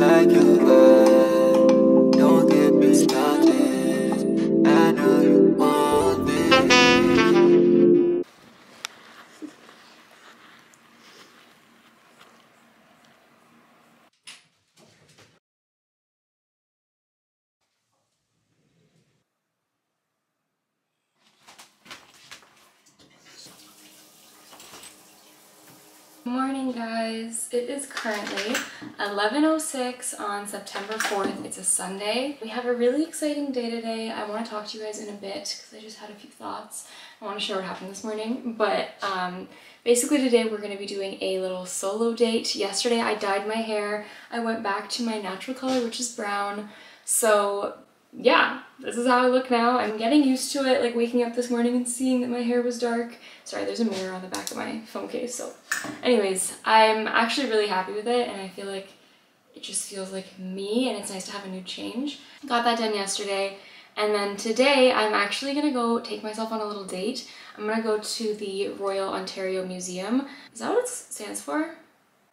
like you, vibe. It is currently 11.06 on September 4th. It's a Sunday. We have a really exciting day today. I want to talk to you guys in a bit because I just had a few thoughts. I want to share what happened this morning. But um, basically today we're going to be doing a little solo date. Yesterday I dyed my hair. I went back to my natural color which is brown. So yeah, this is how I look now. I'm getting used to it, like waking up this morning and seeing that my hair was dark. Sorry, there's a mirror on the back of my phone case, so anyways, I'm actually really happy with it and I feel like it just feels like me and it's nice to have a new change. Got that done yesterday and then today I'm actually gonna go take myself on a little date. I'm gonna go to the Royal Ontario Museum. Is that what it stands for?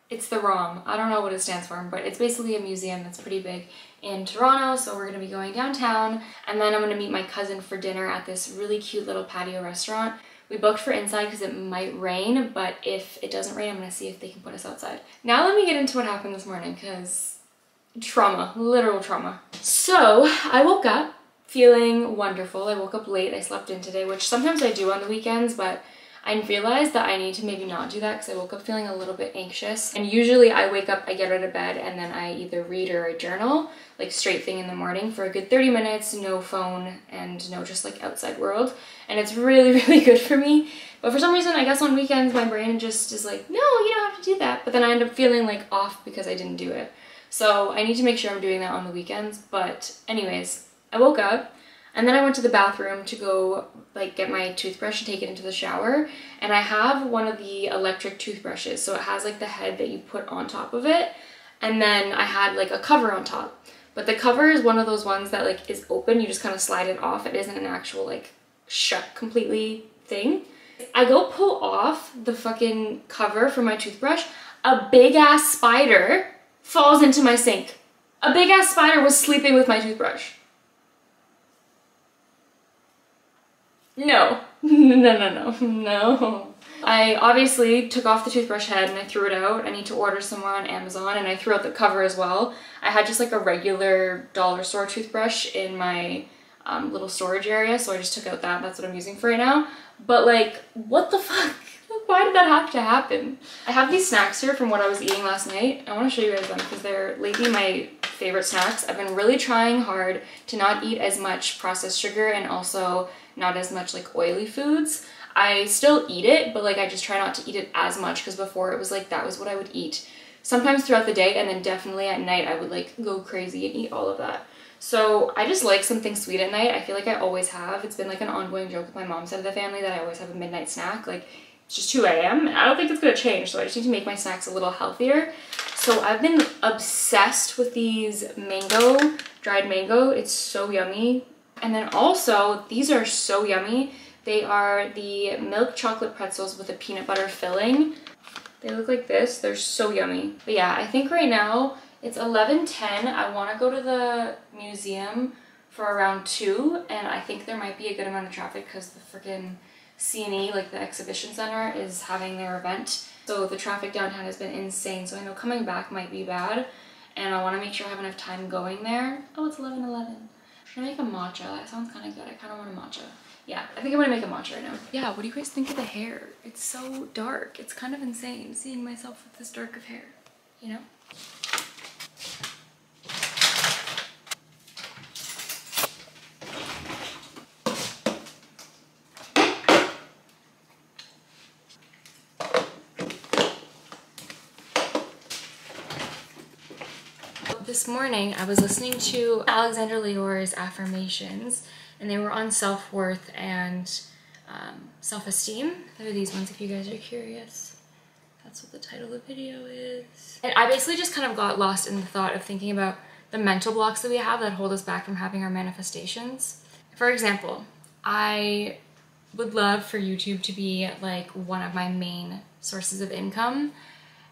It's the ROM. I don't know what it stands for, but it's basically a museum that's pretty big in Toronto. So we're gonna be going downtown and then I'm gonna meet my cousin for dinner at this really cute little patio restaurant. We booked for inside because it might rain, but if it doesn't rain, I'm gonna see if they can put us outside. Now let me get into what happened this morning because trauma, literal trauma. So I woke up feeling wonderful. I woke up late, I slept in today, which sometimes I do on the weekends, but I realized that I need to maybe not do that because I woke up feeling a little bit anxious. And usually I wake up, I get out of bed, and then I either read or I journal, like straight thing in the morning for a good 30 minutes, no phone and no just like outside world. And it's really, really good for me. But for some reason, I guess on weekends, my brain just is like, no, you don't have to do that. But then I end up feeling like off because I didn't do it. So I need to make sure I'm doing that on the weekends. But anyways, I woke up and then I went to the bathroom to go like get my toothbrush and take it into the shower. And I have one of the electric toothbrushes. So it has like the head that you put on top of it. And then I had like a cover on top. But the cover is one of those ones that like is open. You just kind of slide it off. It isn't an actual like shut completely thing. I go pull off the fucking cover for my toothbrush. A big ass spider falls into my sink. A big ass spider was sleeping with my toothbrush. No. No, no, no, no. I obviously took off the toothbrush head and I threw it out. I need to order some more on Amazon and I threw out the cover as well. I had just like a regular dollar store toothbrush in my um, little storage area, so I just took out that. That's what I'm using for right now. But like, what the fuck? Why did that have to happen? I have these snacks here from what I was eating last night. I want to show you guys them because they're lately my favorite snacks. I've been really trying hard to not eat as much processed sugar and also not as much like oily foods. I still eat it, but like I just try not to eat it as much because before it was like that was what I would eat sometimes throughout the day and then definitely at night I would like go crazy and eat all of that. So I just like something sweet at night. I feel like I always have. It's been like an ongoing joke with my mom's side of the family that I always have a midnight snack. Like it's just 2 a.m. I don't think it's gonna change. So I just need to make my snacks a little healthier. So I've been obsessed with these mango, dried mango. It's so yummy. And then also, these are so yummy. They are the milk chocolate pretzels with a peanut butter filling. They look like this. They're so yummy. But yeah, I think right now it's 11.10. I want to go to the museum for around 2 and I think there might be a good amount of traffic because the freaking CNE, like the exhibition center, is having their event. So the traffic downtown has been insane. So I know coming back might be bad and I want to make sure I have enough time going there. Oh, it's 11.11. Should I make a matcha? That sounds kind of good. I kind of want a matcha. Yeah, I think I'm gonna make a matcha right now. Yeah, what do you guys think of the hair? It's so dark. It's kind of insane seeing myself with this dark of hair, you know? This morning I was listening to Alexander Lior's affirmations and they were on self-worth and um, self-esteem. There are these ones if you guys are curious. That's what the title of the video is. And I basically just kind of got lost in the thought of thinking about the mental blocks that we have that hold us back from having our manifestations. For example, I would love for YouTube to be like one of my main sources of income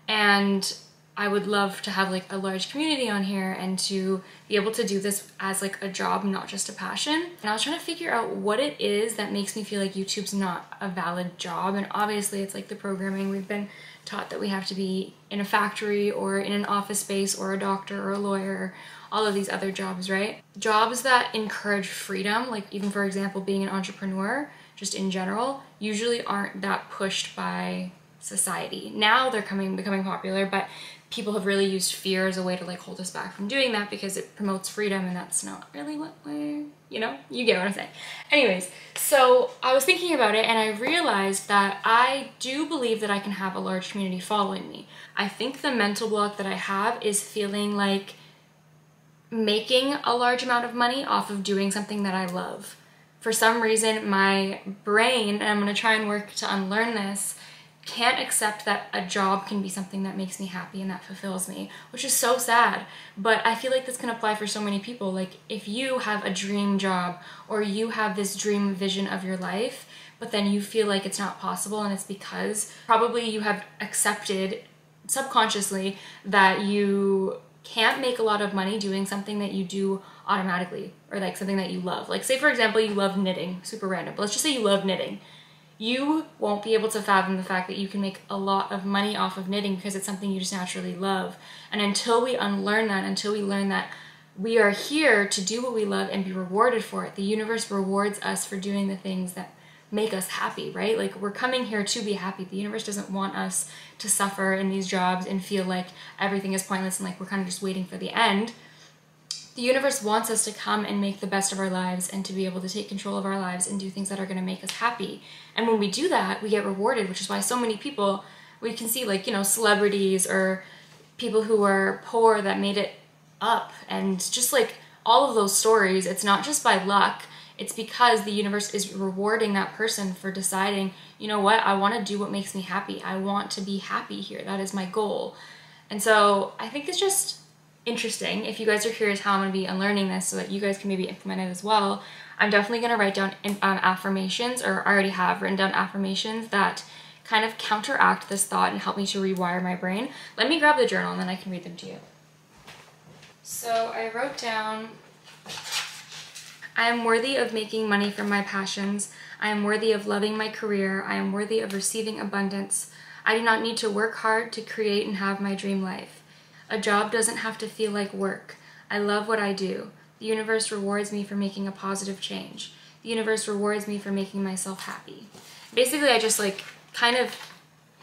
and I would love to have like a large community on here and to be able to do this as like a job, not just a passion. And I was trying to figure out what it is that makes me feel like YouTube's not a valid job. And obviously it's like the programming. We've been taught that we have to be in a factory or in an office space or a doctor or a lawyer, all of these other jobs, right? Jobs that encourage freedom, like even for example, being an entrepreneur, just in general, usually aren't that pushed by society. Now they're coming becoming popular, but people have really used fear as a way to like hold us back from doing that because it promotes freedom and that's not really what we're, you know, you get what I'm saying. Anyways, so I was thinking about it and I realized that I do believe that I can have a large community following me. I think the mental block that I have is feeling like making a large amount of money off of doing something that I love. For some reason, my brain, and I'm gonna try and work to unlearn this, can't accept that a job can be something that makes me happy and that fulfills me, which is so sad. But I feel like this can apply for so many people. Like, if you have a dream job or you have this dream vision of your life, but then you feel like it's not possible, and it's because probably you have accepted subconsciously that you can't make a lot of money doing something that you do automatically or like something that you love. Like, say, for example, you love knitting, super random, but let's just say you love knitting you won't be able to fathom the fact that you can make a lot of money off of knitting because it's something you just naturally love. And until we unlearn that, until we learn that we are here to do what we love and be rewarded for it, the universe rewards us for doing the things that make us happy, right? Like we're coming here to be happy. The universe doesn't want us to suffer in these jobs and feel like everything is pointless and like we're kind of just waiting for the end the universe wants us to come and make the best of our lives and to be able to take control of our lives and do things that are going to make us happy. And when we do that, we get rewarded, which is why so many people we can see like, you know, celebrities or people who are poor that made it up and just like all of those stories, it's not just by luck. It's because the universe is rewarding that person for deciding, you know what, I want to do what makes me happy. I want to be happy here. That is my goal. And so I think it's just interesting. If you guys are curious how I'm going to be unlearning this so that you guys can maybe implement it as well, I'm definitely going to write down um, affirmations, or I already have written down affirmations that kind of counteract this thought and help me to rewire my brain. Let me grab the journal and then I can read them to you. So I wrote down, I am worthy of making money from my passions. I am worthy of loving my career. I am worthy of receiving abundance. I do not need to work hard to create and have my dream life. A job doesn't have to feel like work. I love what I do. The universe rewards me for making a positive change. The universe rewards me for making myself happy. Basically, I just like kind of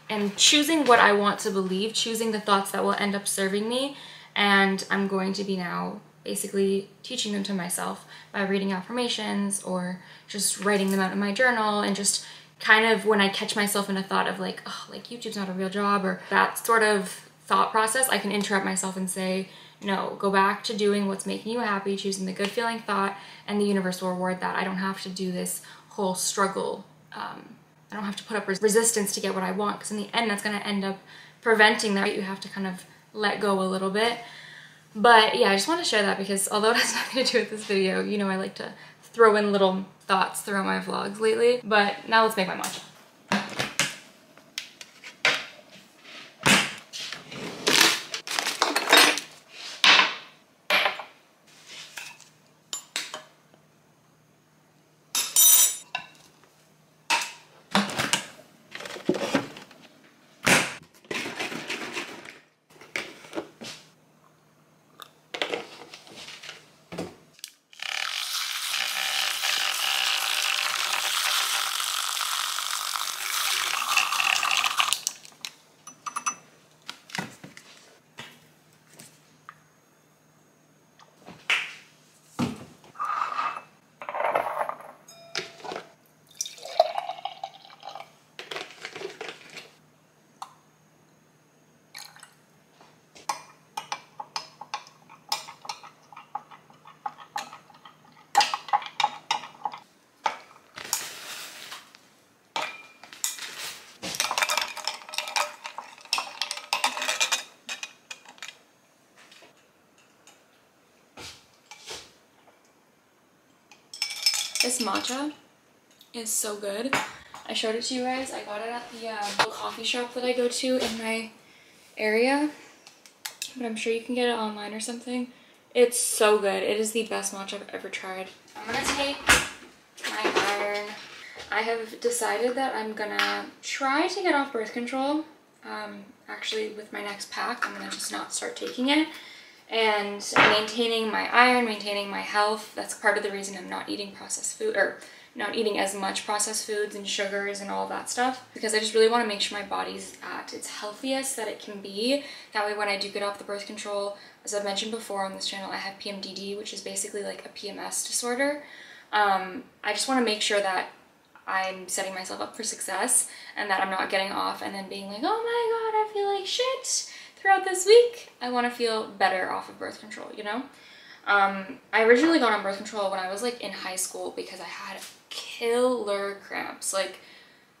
am choosing what I want to believe, choosing the thoughts that will end up serving me, and I'm going to be now basically teaching them to myself by reading affirmations or just writing them out in my journal and just kind of when I catch myself in a thought of like, oh, like YouTube's not a real job or that sort of thought process, I can interrupt myself and say, no, go back to doing what's making you happy, choosing the good feeling thought, and the universe will reward that. I don't have to do this whole struggle. Um, I don't have to put up resistance to get what I want, because in the end, that's going to end up preventing that. You have to kind of let go a little bit. But yeah, I just want to share that because although it has nothing to do with this video, you know I like to throw in little thoughts throughout my vlogs lately. But now let's make my matcha. Matcha is so good. I showed it to you guys. I got it at the uh, coffee shop that I go to in my area. but I'm sure you can get it online or something. It's so good. It is the best matcha I've ever tried. I'm gonna take my iron. I have decided that I'm gonna try to get off birth control. Um, actually, with my next pack, I'm gonna just not start taking it. And maintaining my iron, maintaining my health, that's part of the reason I'm not eating processed food, or not eating as much processed foods and sugars and all that stuff because I just really want to make sure my body's at its healthiest that it can be. That way when I do get off the birth control, as I've mentioned before on this channel, I have PMDD, which is basically like a PMS disorder. Um, I just want to make sure that I'm setting myself up for success and that I'm not getting off and then being like, oh my god, I feel like shit throughout this week. I want to feel better off of birth control, you know? Um, I originally got on birth control when I was like in high school because I had killer cramps. Like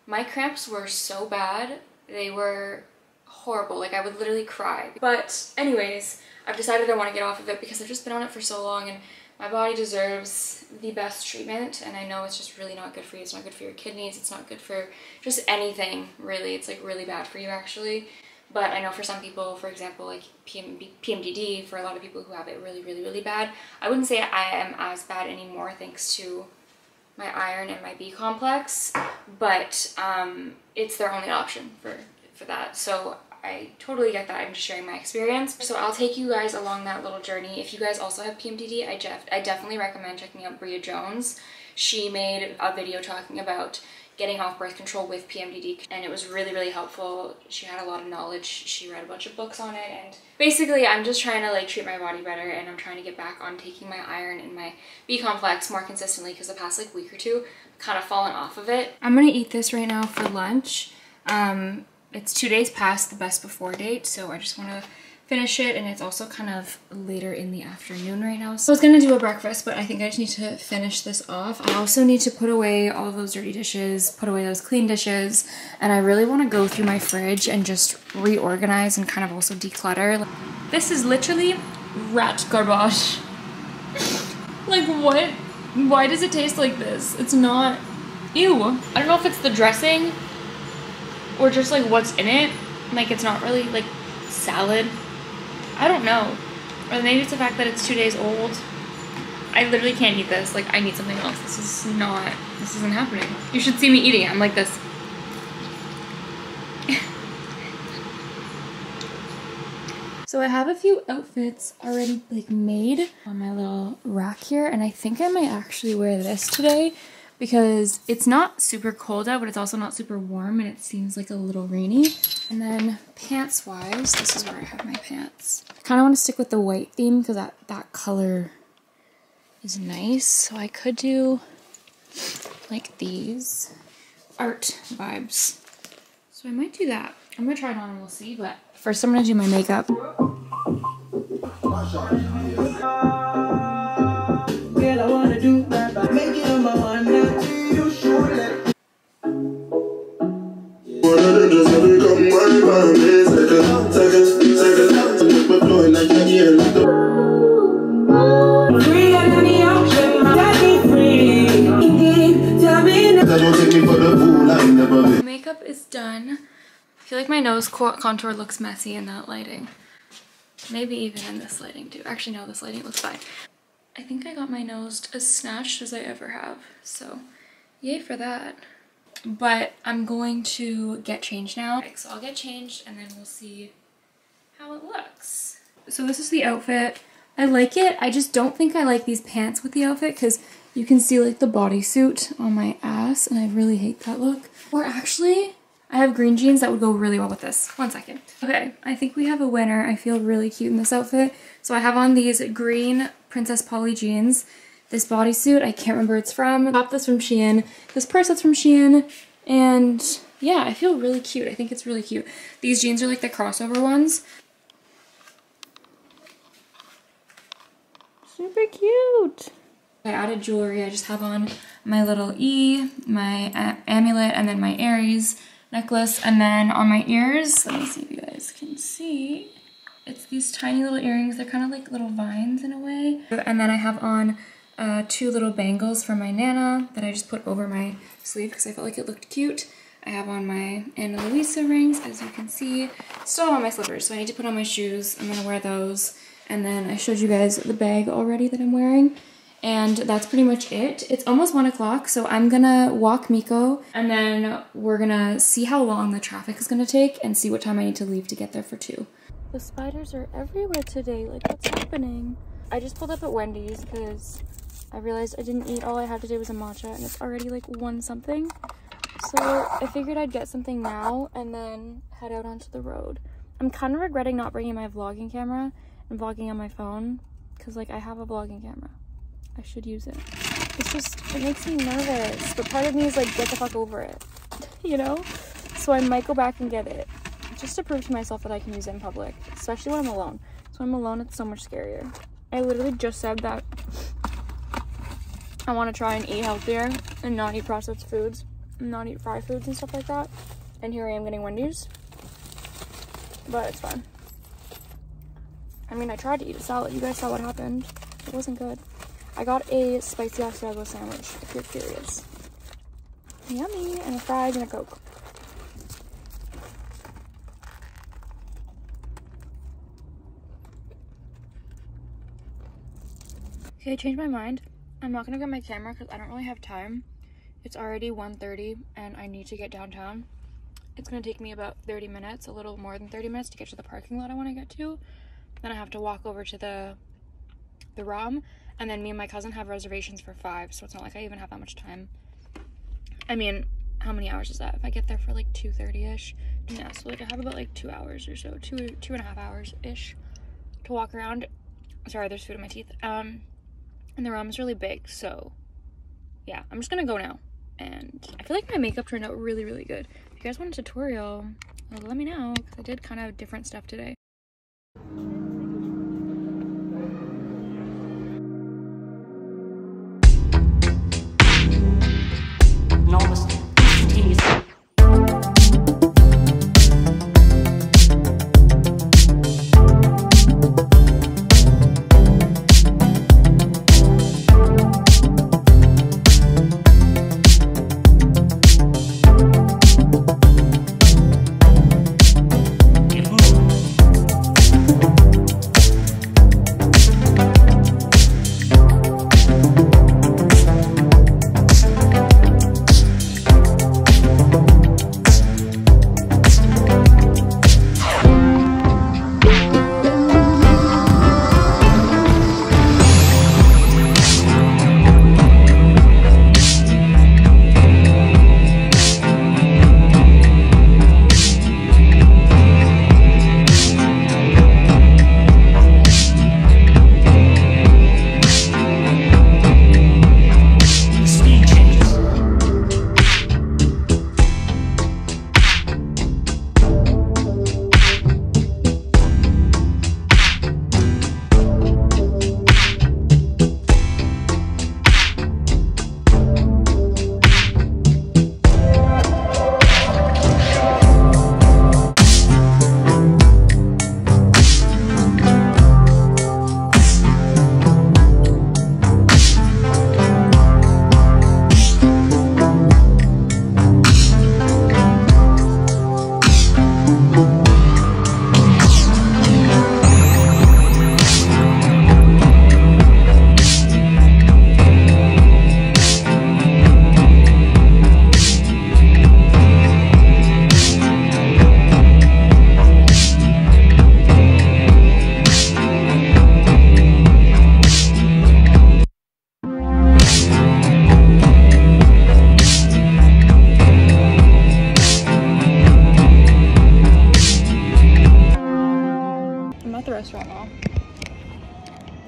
my cramps were so bad. They were horrible. Like I would literally cry. But anyways, I've decided I want to get off of it because I've just been on it for so long and my body deserves the best treatment and I know it's just really not good for you. It's not good for your kidneys. It's not good for just anything really. It's like really bad for you actually. But I know for some people, for example, like PM, PMDD, for a lot of people who have it really, really, really bad, I wouldn't say I am as bad anymore thanks to my iron and my B complex, but um, it's their only option for, for that. So I totally get that. I'm just sharing my experience. So I'll take you guys along that little journey. If you guys also have PMDD, I, def I definitely recommend checking out Bria Jones. She made a video talking about getting off birth control with PMDD and it was really really helpful. She had a lot of knowledge. She read a bunch of books on it and basically I'm just trying to like treat my body better and I'm trying to get back on taking my iron and my B complex more consistently because the past like week or two I've kind of fallen off of it. I'm gonna eat this right now for lunch. Um, it's two days past the best before date so I just want to finish it and it's also kind of later in the afternoon right now. So I was gonna do a breakfast, but I think I just need to finish this off. I also need to put away all those dirty dishes, put away those clean dishes, and I really wanna go through my fridge and just reorganize and kind of also declutter. This is literally rat garbage. like what? Why does it taste like this? It's not, ew. I don't know if it's the dressing or just like what's in it. Like it's not really like salad I don't know. Or maybe it's the fact that it's two days old. I literally can't eat this. Like, I need something else. This is not, this isn't happening. You should see me eating. I'm like this. so I have a few outfits already like made on my little rack here. And I think I might actually wear this today because it's not super cold out, but it's also not super warm and it seems like a little rainy. And then pants wise, this is where I have my pants. I kind of want to stick with the white theme because that, that color is nice. So I could do like these art vibes. So I might do that. I'm gonna try it on and we'll see, but first I'm gonna do my makeup. Makeup is done. I feel like my nose contour looks messy in that lighting. Maybe even in this lighting too. Actually, no, this lighting looks fine. I think I got my nose as snatched as I ever have. So yay for that. But I'm going to get changed now. So I'll get changed and then we'll see how it looks. So this is the outfit. I like it. I just don't think I like these pants with the outfit because you can see like the bodysuit on my ass and I really hate that look. Or actually, I have green jeans that would go really well with this. One second. Okay, I think we have a winner. I feel really cute in this outfit. So I have on these green Princess Polly jeans. This bodysuit, I can't remember it's from. I got this from Shein. This purse that's from Shein. And yeah, I feel really cute. I think it's really cute. These jeans are like the crossover ones. Super cute. I added jewelry. I just have on my little E, my uh, amulet, and then my Aries necklace. And then on my ears, let me see if you guys can see. It's these tiny little earrings. They're kind of like little vines in a way. And then I have on uh, two little bangles from my Nana that I just put over my sleeve because I felt like it looked cute. I have on my Ana Luisa rings, as you can see. Still on my slippers, so I need to put on my shoes. I'm gonna wear those. And then I showed you guys the bag already that I'm wearing. And that's pretty much it. It's almost one o'clock, so I'm gonna walk Miko and then we're gonna see how long the traffic is gonna take and see what time I need to leave to get there for two. The spiders are everywhere today, like what's happening? I just pulled up at Wendy's because I realized I didn't eat all I had today was a matcha and it's already like one something. So I figured I'd get something now and then head out onto the road. I'm kind of regretting not bringing my vlogging camera and vlogging on my phone because like I have a vlogging camera. I should use it. It's just, it makes me nervous. But part of me is like, get the fuck over it. you know? So I might go back and get it. Just to prove to myself that I can use it in public. Especially when I'm alone. So when I'm alone, it's so much scarier. I literally just said that I want to try and eat healthier and not eat processed foods. Not eat fried foods and stuff like that. And here I am getting Wendy's. But it's fine. I mean, I tried to eat a salad. You guys saw what happened. It wasn't good. I got a spicy Asiago sandwich, if you're curious. Yummy, and a fries and a Coke. Okay, I changed my mind. I'm not gonna get my camera because I don't really have time. It's already 1.30 and I need to get downtown. It's gonna take me about 30 minutes, a little more than 30 minutes to get to the parking lot I wanna get to. Then I have to walk over to the the ROM and then me and my cousin have reservations for five, so it's not like I even have that much time. I mean, how many hours is that? If I get there for like 2.30ish, yeah, so like I have about like two hours or so, two, two and a half hours-ish to walk around. Sorry, there's food in my teeth. Um, and the ROM is really big, so yeah, I'm just gonna go now. And I feel like my makeup turned out really, really good. If you guys want a tutorial, let me know, because I did kind of different stuff today.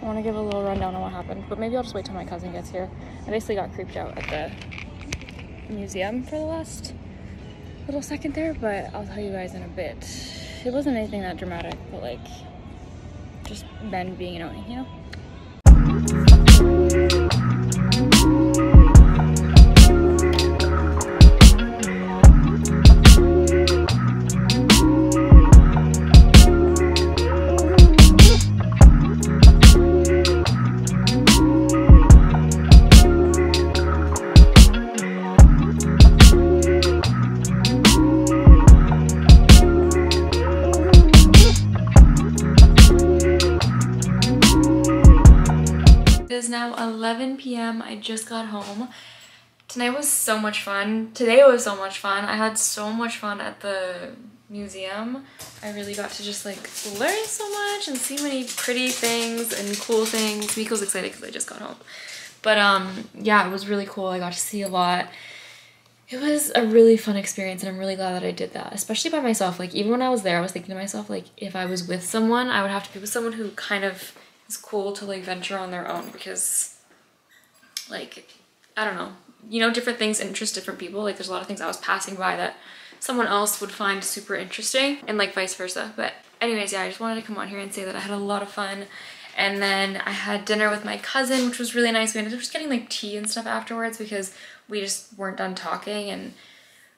I want to give a little rundown on what happened, but maybe I'll just wait till my cousin gets here. I basically got creeped out at the museum for the last little second there, but I'll tell you guys in a bit. It wasn't anything that dramatic, but like just Ben being annoying, you know? 11 p.m. I just got home. Tonight was so much fun. Today was so much fun. I had so much fun at the museum. I really got to just like learn so much and see many pretty things and cool things. Miko's excited because I just got home. But um, yeah, it was really cool. I got to see a lot. It was a really fun experience and I'm really glad that I did that, especially by myself. Like even when I was there, I was thinking to myself, like if I was with someone, I would have to be with someone who kind of is cool to like venture on their own because like, I don't know, you know, different things interest different people. Like there's a lot of things I was passing by that someone else would find super interesting and like vice versa. But anyways, yeah, I just wanted to come on here and say that I had a lot of fun. And then I had dinner with my cousin, which was really nice. We ended up just getting like tea and stuff afterwards because we just weren't done talking and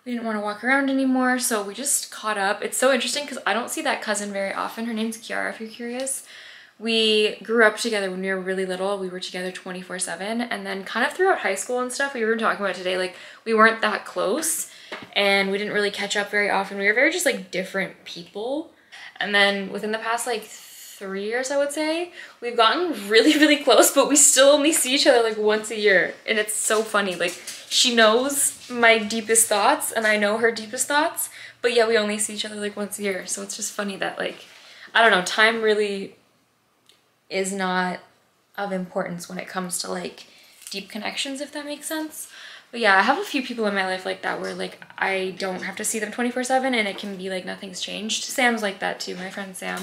we didn't want to walk around anymore. So we just caught up. It's so interesting because I don't see that cousin very often. Her name's Kiara, if you're curious. We grew up together when we were really little. We were together 24 seven. And then kind of throughout high school and stuff, we were talking about today, like we weren't that close and we didn't really catch up very often. We were very just like different people. And then within the past like three years, I would say, we've gotten really, really close, but we still only see each other like once a year. And it's so funny. Like she knows my deepest thoughts and I know her deepest thoughts, but yeah, we only see each other like once a year. So it's just funny that like, I don't know, time really is not of importance when it comes to like deep connections, if that makes sense. But yeah, I have a few people in my life like that where like I don't have to see them 24 seven and it can be like nothing's changed. Sam's like that too, my friend Sam.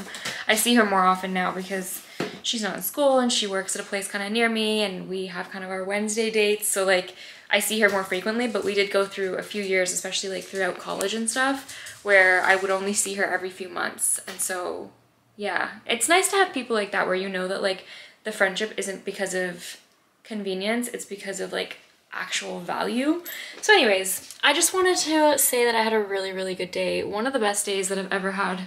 I see her more often now because she's not in school and she works at a place kind of near me and we have kind of our Wednesday dates. So like I see her more frequently, but we did go through a few years, especially like throughout college and stuff, where I would only see her every few months. And so yeah, it's nice to have people like that where you know that like the friendship isn't because of convenience, it's because of like actual value. So anyways, I just wanted to say that I had a really, really good day. One of the best days that I've ever had.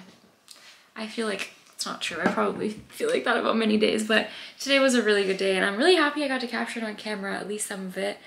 I feel like it's not true. I probably feel like that about many days, but today was a really good day and I'm really happy I got to capture it on camera, at least some of it.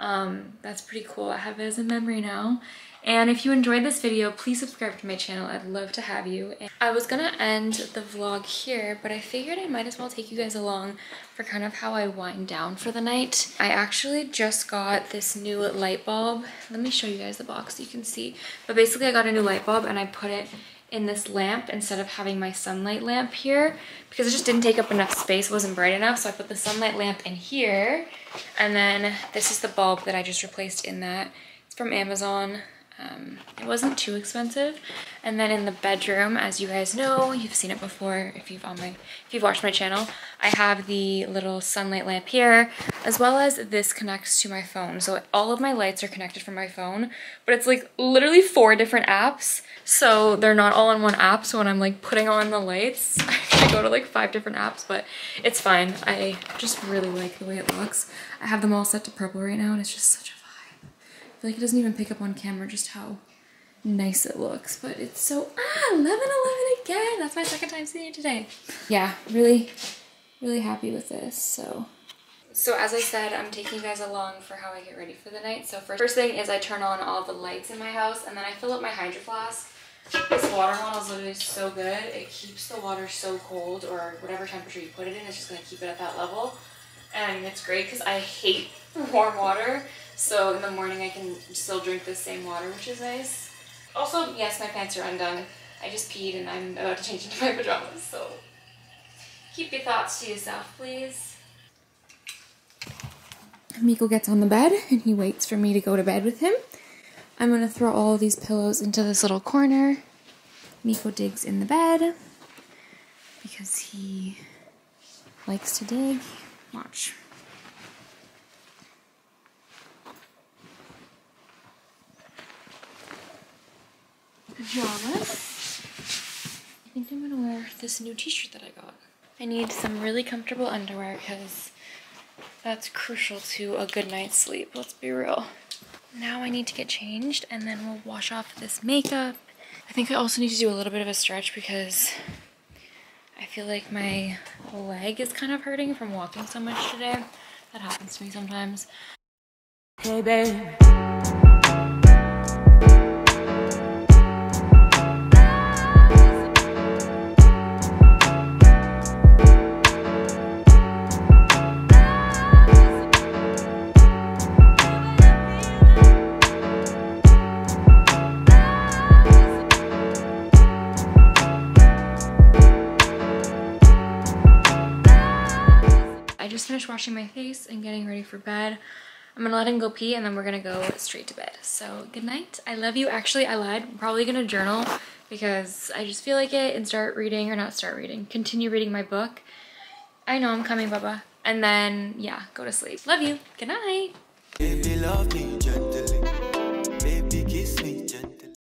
Um, that's pretty cool. I have it as a memory now. And if you enjoyed this video, please subscribe to my channel. I'd love to have you. And I was gonna end the vlog here, but I figured I might as well take you guys along for kind of how I wind down for the night. I actually just got this new light bulb. Let me show you guys the box so you can see. But basically I got a new light bulb and I put it in this lamp instead of having my sunlight lamp here because it just didn't take up enough space, wasn't bright enough. So I put the sunlight lamp in here and then this is the bulb that I just replaced in that. It's from Amazon. Um, it wasn't too expensive. And then in the bedroom, as you guys know, you've seen it before if you've on my if you've watched my channel, I have the little sunlight lamp here, as well as this connects to my phone. So all of my lights are connected from my phone, but it's like literally four different apps. So they're not all in one app. So when I'm like putting on the lights, I go to like five different apps, but it's fine. I just really like the way it looks. I have them all set to purple right now and it's just such a like it doesn't even pick up on camera just how nice it looks, but it's so, ah, 11, 11 again. That's my second time seeing it today. Yeah, really, really happy with this, so. So as I said, I'm taking you guys along for how I get ready for the night. So first, first thing is I turn on all the lights in my house and then I fill up my hydro flask. This water bottle is literally so good. It keeps the water so cold or whatever temperature you put it in, it's just gonna keep it at that level. And it's great because I hate warm water. So in the morning I can still drink the same water, which is nice. Also, yes, my pants are undone. I just peed and I'm about to change into my pajamas, so keep your thoughts to yourself, please. Miko gets on the bed and he waits for me to go to bed with him. I'm gonna throw all these pillows into this little corner. Miko digs in the bed because he likes to dig. Watch. Pajamas. I think I'm gonna wear this new t-shirt that I got. I need some really comfortable underwear because that's crucial to a good night's sleep, let's be real. Now I need to get changed and then we'll wash off this makeup. I think I also need to do a little bit of a stretch because I feel like my leg is kind of hurting from walking so much today. That happens to me sometimes. Hey babe. Washing my face and getting ready for bed. I'm gonna let him go pee and then we're gonna go straight to bed. So good night. I love you. Actually, I lied. I'm probably gonna journal because I just feel like it and start reading or not start reading. Continue reading my book. I know I'm coming, Bubba. And then, yeah, go to sleep. Love you. Good night.